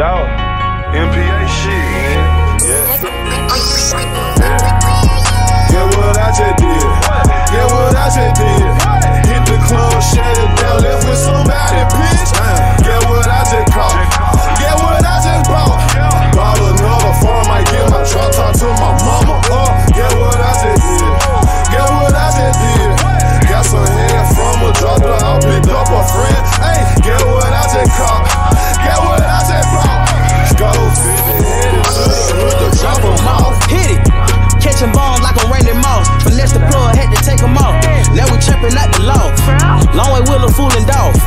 dog. MPA shit, man. Yeah. Get Catching bombs like a Randy Moss. Finesse the plug, had to take 'em off. Now we trapping at the law. Long way with a fooling dog.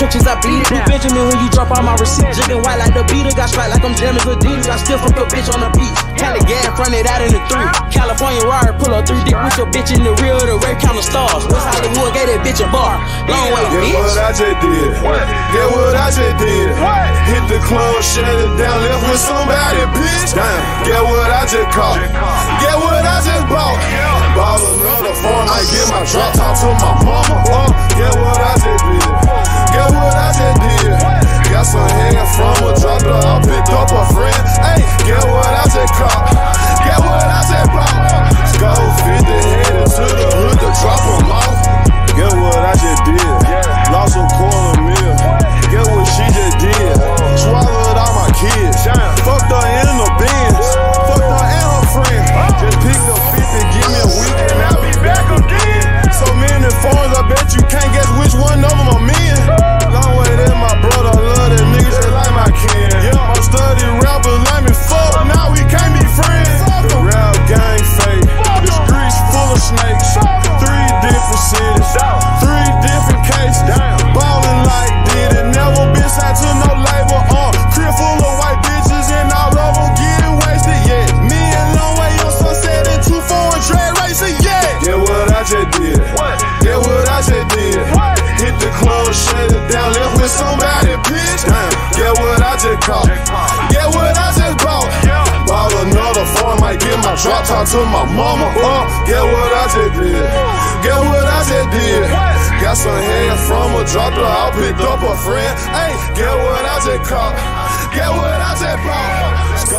Trenches, I beat it. Blue Benjamin when you drop all my receipts. Jigging white like the beater, got straight like I'm jamming Adidas. I still fuck your bitch on the beach. Cali gas, front it out in the three. California wire, pull up three dick with your bitch in the rear of the red counter stars. West Hollywood gave that bitch a bar. Longway, bitch. Get what I just did. Get what I just did. Hit the club, shut it down, left with somebody, bitch. Damn. Get what I just caught. Get what I just bought. Bought another phone, I get my drop top to my mama. Uh, get what I just did. I. Get what I just bought. Bought another phone, might get my drop top to my mama. Uh, get what I just did. Get what I just did. Got some hand from a drop her, I picked up a friend. Hey, get what I just caught. Get what I just bought.